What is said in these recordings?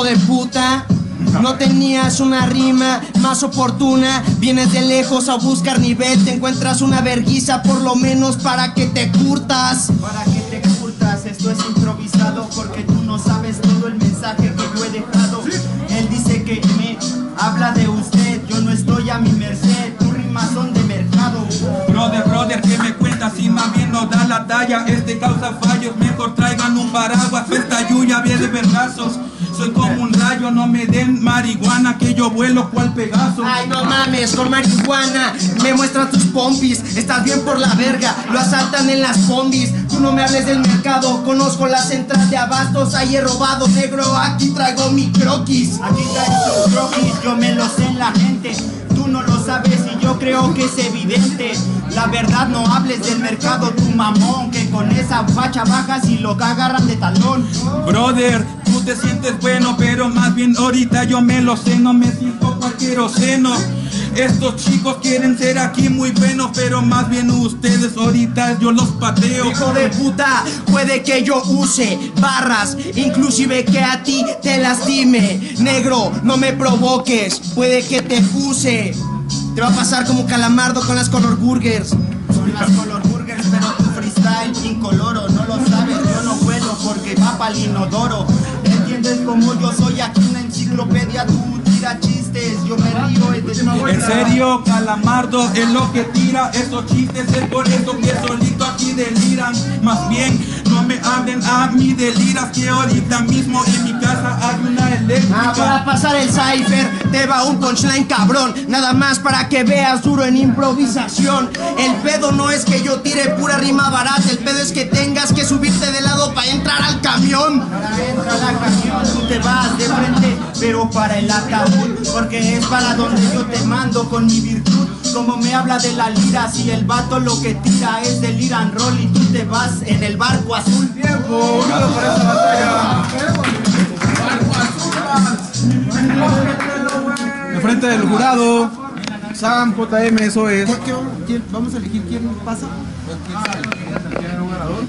hijo de puta. No tenías una rima más oportuna. Vienes de lejos a buscar nivel. Te encuentras una verguiza, por lo menos para que te curtas. Para que te curtas, esto es improvisado porque tú no sabes todo el mensaje que yo he dejado. Él dice que me habla de usted, yo no estoy a mi merced. Tus rimas son de mercado. Brother, brother, ¿qué me cuentas? Si más bien no da la talla, este causa fallos. Mejor traigan un paraguas, esta lluvia viene de vergazos. Soy como un rayo, no me den marihuana, que yo vuelo cual Pegaso. Ay, no mames, con marihuana. Me muestran tus pompis. Estás bien por la verga. Lo asaltan en las combis. Tú no me hables del mercado. Conozco la central de abastos. Ahí he robado negro. Aquí traigo mi croquis. Aquí traigo tus croquis, yo me lo sé en la gente. Sabes y yo creo que es evidente. La verdad no hables del mercado, tu mamón, que con esa facha bajas y lo agarran de talón. Brother, tú te sientes bueno, pero más bien ahorita yo me lo sé, no me siento cualquier oceno. Estos chicos quieren ser aquí muy buenos, pero más bien ustedes ahorita yo los pateo. Hijo de puta, puede que yo use barras, inclusive que a ti te lastime. Negro, no me provoques, puede que te puse. Te va a pasar como calamardo con las color burgers. Son las color burgers, pero tu freestyle incoloro, no lo sabes, yo no puedo porque va pa'l inodoro. ¿Entiendes como yo soy aquí una enciclopedia? Tú tira chistes, yo me río, es En serio, Calamardo es lo que tira esos chistes, es por eso que solito aquí deliran. Más bien, no me hablen a mí deliras, que ahorita mismo en mi casa hay una Ah, para eléctrica. pasar el cipher te va un punchline cabrón. Nada más para que veas duro en improvisación. El pedo no es que yo tire pura rima barata. El pedo es que tengas que subirte de lado para entrar al camión. Para entra la canción, tú te vas de frente, pero para el ataúd, porque es para donde yo te mando con mi virtud. Como me habla de la lira, si el vato lo que tira es del Iran roll y tú te vas en el barco azul. Tiempo, para esta batalla. De frente del jurado, Sam, JM, eso es. Vamos a elegir quién pasa. ¿Tienen un ganador?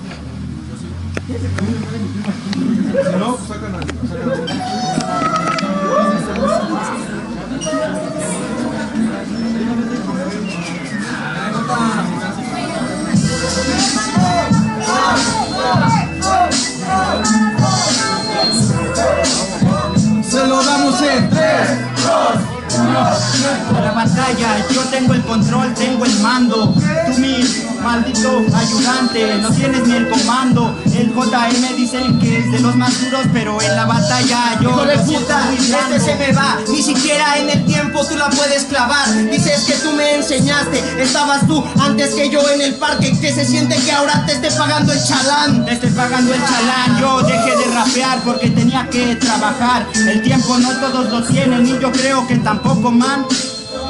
Dicen que es de los más duros, pero en la batalla yo Hijo de puta, este se me va, ni siquiera en el tiempo tú la puedes clavar. Dices que tú me enseñaste, estabas tú antes que yo en el parque. Que se siente que ahora te esté pagando el chalán. Te estoy pagando el chalán, yo dejé de rapear porque tenía que trabajar. El tiempo no todos lo tienen y yo creo que tampoco, man.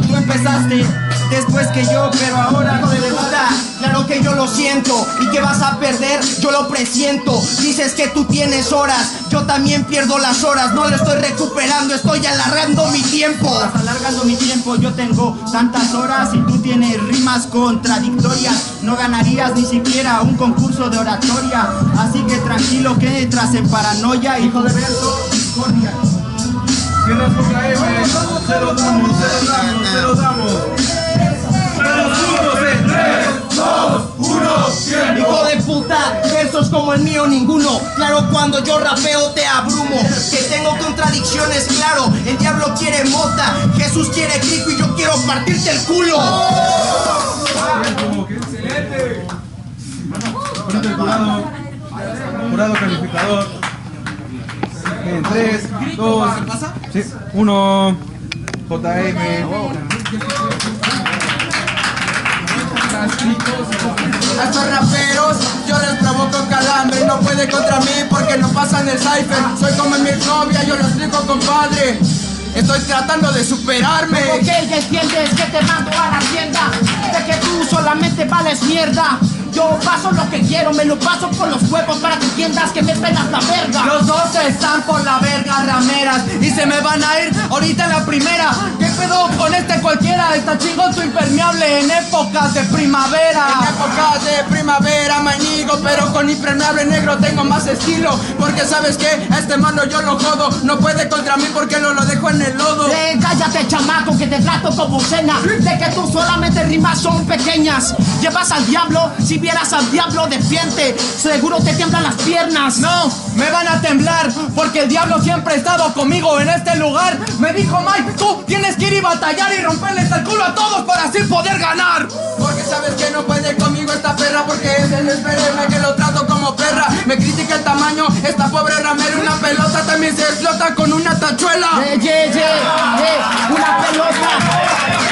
Tú empezaste después que yo, pero ahora Hijo de puta, claro que yo lo siento y que vas a perder, yo lo presiento. Dices que tú tienes horas, yo también pierdo las horas, no lo estoy recuperando, estoy alargando mi tiempo. Estás alargando mi tiempo, yo tengo tantas horas y tú tienes rimas contradictorias. No ganarías ni siquiera un concurso de oratoria. Así que tranquilo que entras en paranoia, hijo de verso, discordia. KM, se lo damos, se lo damos, se lo damos. Hijo de puta, versos como el mío ninguno. Claro, cuando yo rapeo te abrumo. Que tengo contradicciones, claro. El diablo quiere mota, Jesús quiere crico y yo quiero partirte el culo. Excelente. Frente del jurado, jurado calificador. En 3, 2, 1. JM. A estos raperos yo les provoco calambre No puede contra mí porque no pasan el cipher. Soy como mi novia, yo lo explico compadre. Estoy tratando de superarme. Ok, ya entiendes que te mando a la tienda De que tú solamente vales mierda Yo paso lo que quiero, me lo paso por los huevos para que entiendas que me pegas la verga. Los dos están por la verga rameras y se me van a ir ahorita en la primera. ¿Qué pedo con este cualquiera? Está chingón tu impermeable en épocas de primavera. En épocas de primavera, manigo, pero con impermeable negro tengo más estilo. Porque sabes que este mano yo lo jodo. No puede contra mí porque no lo dejo en el lodo. Eh, cállate, chamaco, que te trato como cena. De que tú solamente rimas son pequeñas. Llevas al diablo, si vieras al diablo de frente, seguro te tiemblan las piernas. No, me van a temblar porque el diablo siempre ha estado conmigo en este lugar. Me dijo Mike, tú tienes que ir y batallar y romperles el culo a todos para así poder ganar. Porque sabes que no puede conmigo esta perra porque es el espereme que lo trato como perra. Me critica el tamaño, esta pobre ramera una pelota también se explota con una tachuela. Yeah, yeah, yeah, una pelota.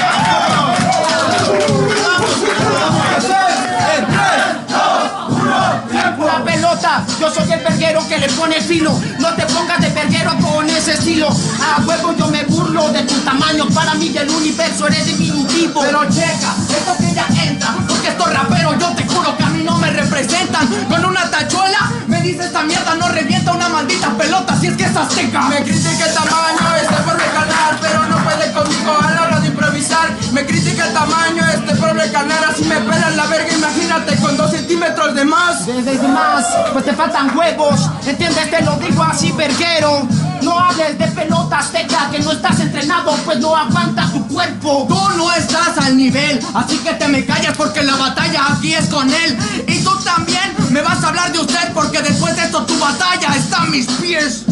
Yo soy el verguero que le pone filo. No te pongas de verguero con ese estilo. A huevo yo me burlo de tu tamaño. Para mí el universo eres diminutivo. Pero checa, esto que ya entra, porque estos raperos yo te juro que a mí no me representan. Con una tachuela me dice esta mierda no revienta una maldita pelota si es que es azteca. Me critica el tamaño, este por ganar, pero no puede conmigo a la hora de improvisar. Me critica el tamaño, este por ganar, así me pelan la verga, imagínate con dos centímetros de más. Desde más, pues te faltan huevos. ¿Entiendes? Te lo digo así, verguero. No hables de pelota azteca, que no estás entrenado, pues no aguanta tu cuerpo. Tú no estás al nivel, así que te me callas porque la batalla aquí es con él. Y tú también me vas a hablar de usted porque después de esto tu batalla está a mis pies.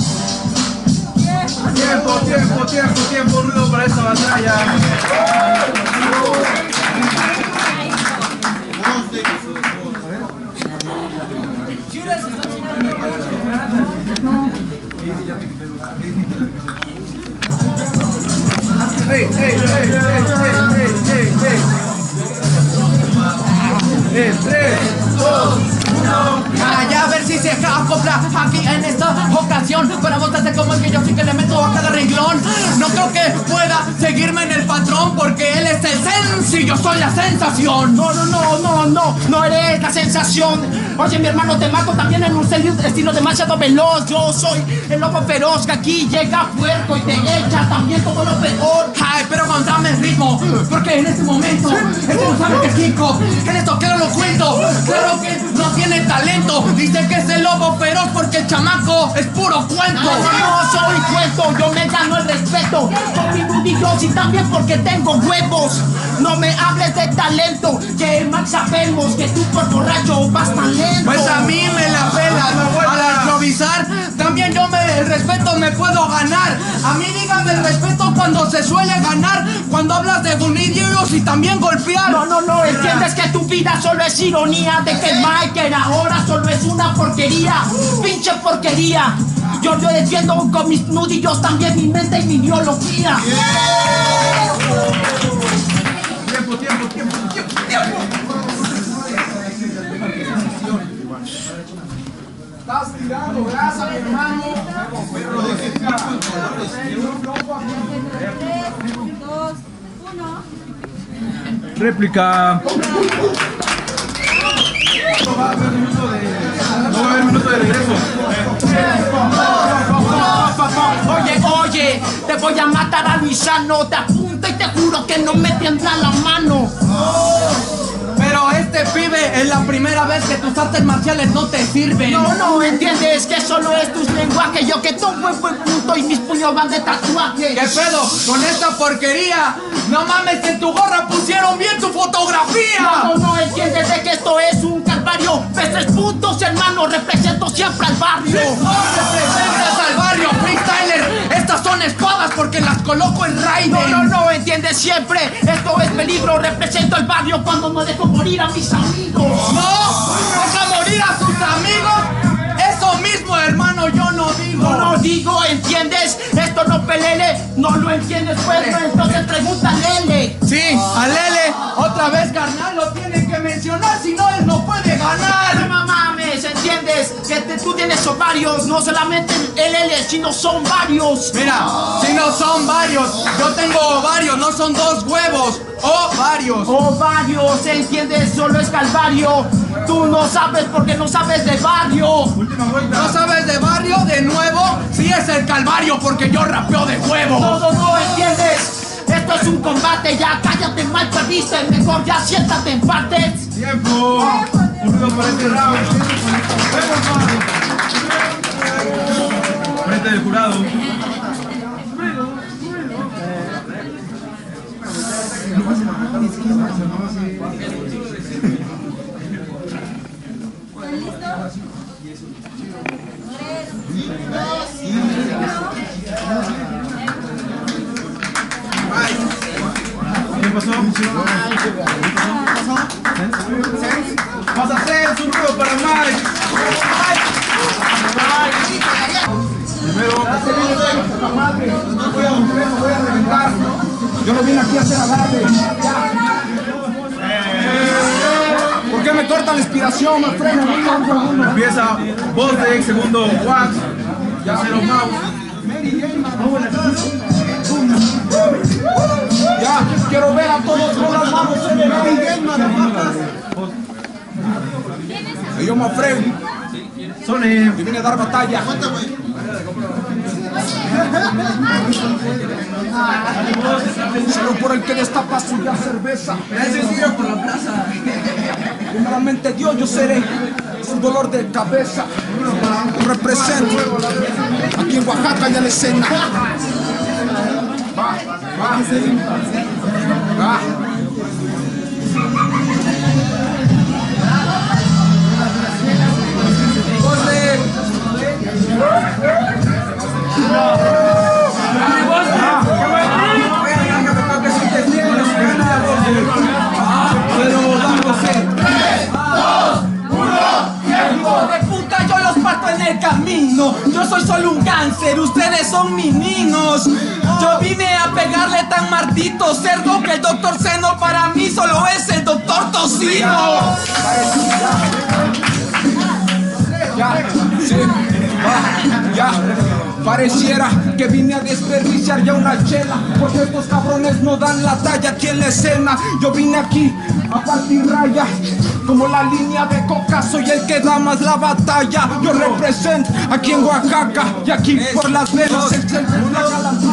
Tiempo, tiempo, tiempo, tiempo, ruido para esta batalla. Aquí en esta ocasión Para mostrarte como el que yo sí que le meto a cada renglón No creo que pueda seguirme en el patrón Porque él es el sens y yo soy la sensación No, no, no, no, no, no eres la sensación. Oye, mi hermano, te mato también en un estilo- demasiado veloz. Yo soy el lobo feroz que aquí llega puerco y te echa también todo lo peor. Ay, pero contame el ritmo Porque en este momento Este no sabe que es hip hop En esto no lo cuento Claro que no tiene talento Dice que es el lobo feroz Porque el chamaco es puro cuento No, soy cuento, yo me gano el respeto con mi y también porque tengo huevos. No me hables de talento, que más sabemos que tú por borracho vas tan lento. Pues a mí me la pelas Al improvisar También yo me el respeto me puedo ganar. A mí dígame el respeto cuando se suele ganar Cuando hablas de unidillos y también golpear. No, no, no, entiendes que tu vida solo es ironía De que el Michael ahora solo es una porquería. Pinche porquería. Yo yo defiendo con mis nudillos también mi mente y mi biología Estás tirando grasa mi hermano dos, uno. Réplica. No va a haber minuto de. No va a haber minuto de regreso. Oye, oye, te voy a matar a Luisano Te apunto y te juro que no me tiembla la mano Pero este pibe es la primera vez que tus artes marciales no te sirven. No, no, entiendes que solo es tus lenguaje Yo que todo buen punto y mis puños van de tatuaje ¿Qué pedo con esta porquería? No mames que en tu gorra pusieron bien tu fotografía. No, no, no, entiendes de que esto es un calvario. Ves tres puntos, hermano, represento siempre al barrio. Representas al barrio, freestyler Estas son espadas porque las coloco en Raiden. No, no, no, entiendes siempre. Esto es peligro, represento el barrio cuando no dejo morir a mis amigos. ¡No! ¡Deja morir a sus amigos! Eso mismo, hermano, yo no digo. No, no digo, ¿entiendes? Esto no pelele, no lo entiendes, pues no, entonces pregúntale Sí, a Lele, otra vez carnal, lo tienen que mencionar, si no él no puede ganar ¿entiendes? Que te- tú tienes ovarios, no solamente el L, sino son varios. Mira, si no son varios, yo tengo varios, no son dos huevos, o varios. Ovarios, ¿se entiende? Solo es calvario. Tú no sabes porque no sabes de barrio. ¿No sabes de barrio de nuevo? Sí es el calvario porque yo rapeo de huevo. Todo no entiendes. Esto es un combate, ya cállate mal perdiste, mejor ya siéntate en partes. Tiempo. Un ruido para este round. Frente del jurado. ¿Qué pasó? Vas a hacer un ruido para Mike. Primero, voy a reventar. Yo no vine aquí a hacer alarde. ¿Por qué me cortan la inspiración? Me. Empieza Bosdeck, segundo Wax, tercero Mouse. Ya, quiero ver a todos con las manos en el aire. Me llamo Alfredo Sony. y vine a dar batalla. Solo por el que destapa suya cerveza. Primeramente Dios, yo seré su dolor de cabeza. Yo represento aquí en Oaxaca y en la escena. Va, va, va. Cáncer, ustedes son mis niños. Yo vine a pegarle tan martito cerdo que el doctor Seno para mí solo es el doctor Tocino. Ya, sí, va, ya. Pareciera que vine a desperdiciar ya una chela Porque estos cabrones no dan la talla aquí en la escena Yo vine aquí a partir raya Como la línea de coca soy el que da más la batalla Yo represento aquí en Oaxaca Y aquí por las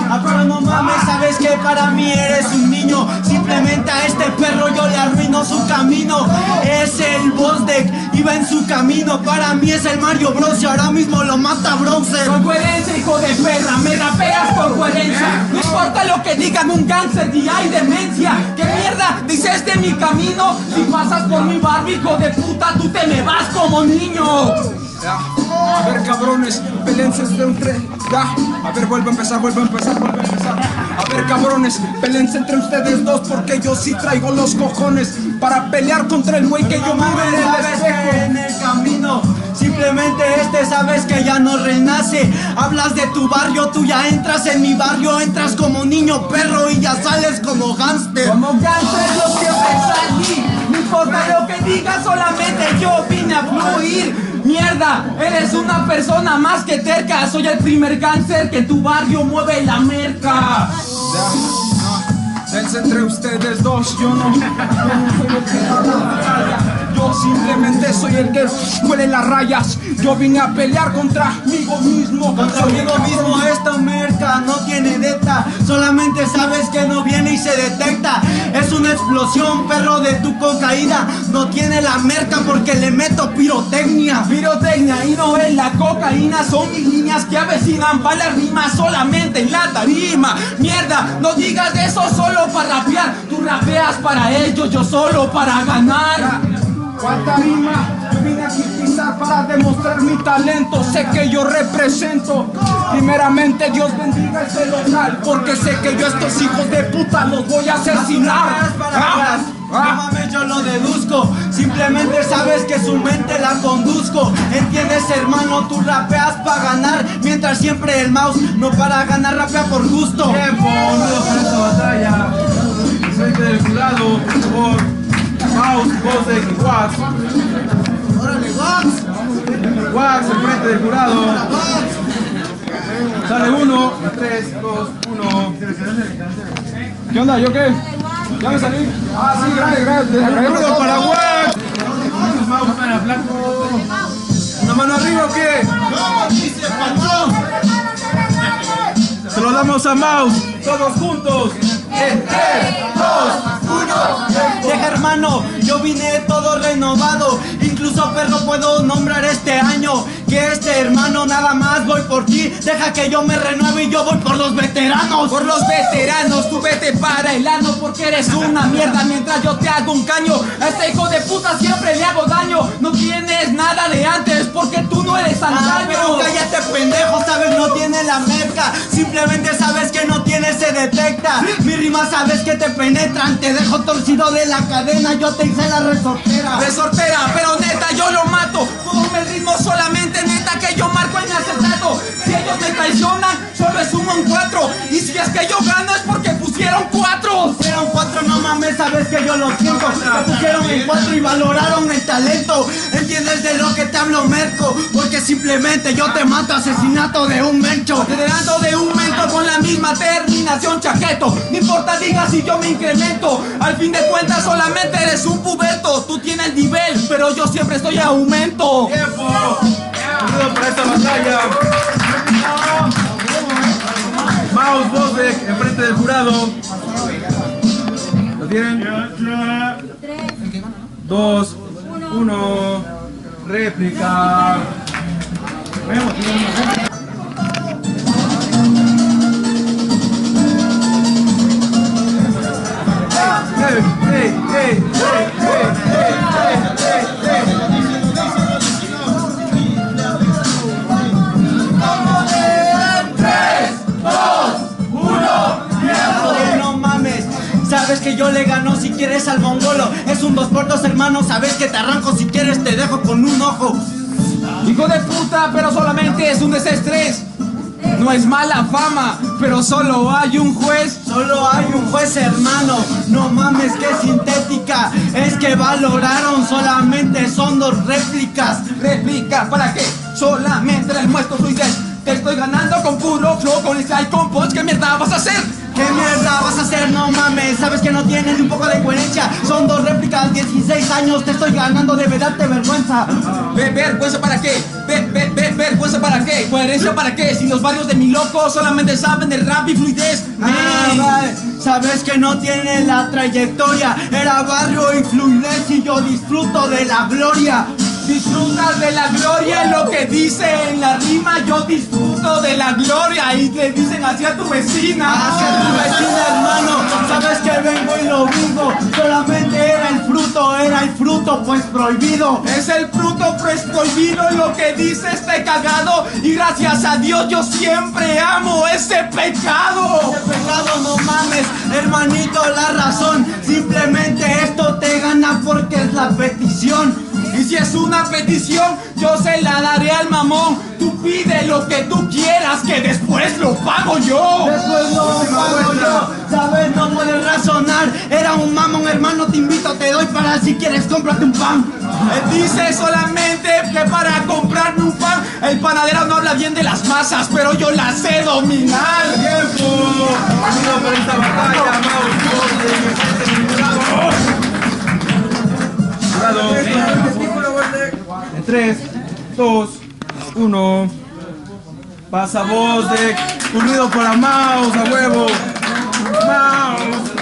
Ah, pero no mames, sabes que para mí eres un niño. Simplemente a este perro yo le arruino su camino. Es el boss iba en su camino. Para mí es el Mario Bros. Y ahora mismo lo mata Bronzer. Con coherencia, hijo de perra, me rapeas por coherencia. No importa lo que digan un cáncer y hay demencia. ¿Qué mierda dices de mi camino? Si pasas por mi barrio, hijo de puta, tú te me vas como niño. Ya. A ver cabrones, pelense entre un tren Ya, a ver vuelvo a empezar, vuelvo a empezar, vuelvo a empezar A ver cabrones, pelense entre ustedes dos Porque yo sí traigo los cojones Para pelear contra el güey que yo miro en el sabes que espejo en el camino Simplemente este sabes que ya no renace Hablas de tu barrio, tú ya entras en mi barrio Entras como niño perro y ya sales como gángster Como cáncer yo siempre salí. No importa lo que digas, solamente yo vine a fluir. Mierda, eres una persona más que terca. Soy el primer cáncer que tu barrio mueve la merca. Dense entre ustedes dos, yo no, yo simplemente soy el que huele las rayas. Yo vine a pelear contra mí mismo. Conmigo mismo esta merca no tiene deta Solamente sabes que no viene y se detecta Es una explosión, perro de tu cocaína No tiene la merca porque le meto pirotecnia Pirotecnia y no es la cocaína, son mis líneas que avecinan para la rima solamente en la tarima. Mierda, no digas eso solo para rapear. Tú rapeas para ellos, yo solo para ganar. ¿Cuánta rima? Yo vine aquí pisar para demostrar mi talento. Sé que yo represento. Primeramente, Dios bendiga este local. Porque sé que yo a estos hijos de puta los voy a asesinar. Ah, No ah. mames, yo lo deduzco. Simplemente sabes que su mente la conduzco. ¿Entiendes, hermano? Tú rapeas para ganar. Mientras siempre el mouse no para ganar, rapea por gusto. Para esta batalla. Jurado, por Mouse, Bosek y Watts. Órale, Wax. Wax enfrente del jurado. Sale uno. Tres, dos, uno. ¿Qué onda? ¿Yo qué? ¿Ya me salí? Ah, sí, gracias, gracias. Saludos para Wax. ¿Una mano arriba o qué? Se lo damos a Mouse. Todos juntos. En tres, dos, Deja hermano, yo vine todo renovado. Incluso perro puedo nombrar este año Que este hermano nada más voy por ti Deja que yo me renueve y yo voy por los veteranos Por los veteranos, tú vete para el ano porque eres una mierda mientras yo te hago un caño. A este hijo de puta siempre le hago daño. No tienes nada de antes porque tú no eres Ah, antaño. pero cállate pendejo, sabes no tiene la merca Simplemente sabes que no tiene, se detecta Mi rima sabes que te penetran Te dejo torcido de la cadena, yo te hice la resortera Resortera, pero neta yo lo mato. Ponme el ritmo solamente, neta que yo marco en acetato. Si ellos me traicionan, solo es uno en cuatro. Y si es que yo gano es porque pusieron cuatro. Pusieron cuatro, no mames, sabes que yo lo siento Te pusieron en cuatro y valoraron el talento ¿Entiendes de lo que te hablo, Merco? Porque simplemente yo te mato, asesinato de un mencho Generando de un momento con la misma terminación chaqueto. No importa, diga si yo me incremento. Al fin de cuentas, solamente eres un puberto. Tú tienes nivel, pero yo siempre estoy a aumento. Tiempo. Saludos para esta batalla. Mouse Bosbeck enfrente del jurado. ¿Lo tienen? Dos, uno. Réplica. Te arranco si quieres te dejo con un ojo Hijo de puta, pero solamente es un desestrés. No es mala fama, pero solo hay un juez. Solo hay un juez hermano, no mames que sintética Es que valoraron solamente son dos réplicas Réplica, ¿para qué? Solamente les muestro fluidez. Te estoy ganando con puro flow, con slide, con punch. ¿Qué mierda vas a hacer? ¿Qué mierda vas a hacer? No mames, sabes que no tienes ni un poco de coherencia Son dos réplicas, 16 años, te estoy ganando, debe darte vergüenza Ve, vergüenza para qué? Ve, ve, ve, vergüenza para qué? Coherencia para qué? Si los barrios de mi loco solamente saben de rap y fluidez. Ah, vale. Sabes que no tiene la trayectoria Era barrio y fluidez y yo disfruto de la gloria Disfrutas de la gloria, lo que dice en la rima, yo disfruto de la gloria y le dicen hacia tu vecina. Hacia tu vecina hermano, sabes que vengo y lo digo Solamente era el fruto, era el fruto pues prohibido. Es el fruto pues prohibido lo que dice este cagado. Y gracias a Dios yo siempre amo ese pecado. Ese pecado no mames, hermanito, la razón. Simplemente esto te gana porque es la petición. Y si es una petición, yo se la daré al mamón. Tú pide lo que tú quieras, que después lo pago yo. Después lo pago yo, sabes, no puedes razonar Era un mamón, hermano, te invito, te doy para si quieres cómprate un pan Él dice solamente que para comprarme un pan, el panadero no habla bien de las masas, pero yo las sé dominar. Tiempo. Para esta batalla. Mouse Bosbeck enfrente del jurado. Jurado. En 3, 2, 1. Pasa voz de Unido para Maus, a huevo. Maus.